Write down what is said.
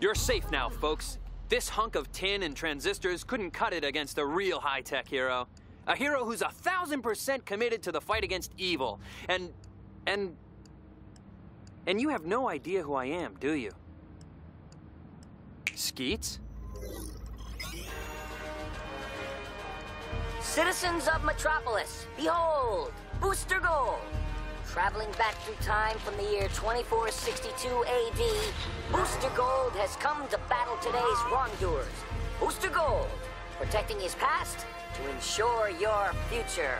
You're safe now, folks. This hunk of tin and transistors couldn't cut it against a real high-tech hero. A hero who's a thousand percent committed to the fight against evil. And, and, and you have no idea who I am, do you? Skeets? Citizens of Metropolis, behold, Booster Gold! Traveling back through time from the year 2462 AD, Booster Gold has come to battle today's wrongdoers. Booster Gold, protecting his past to ensure your future.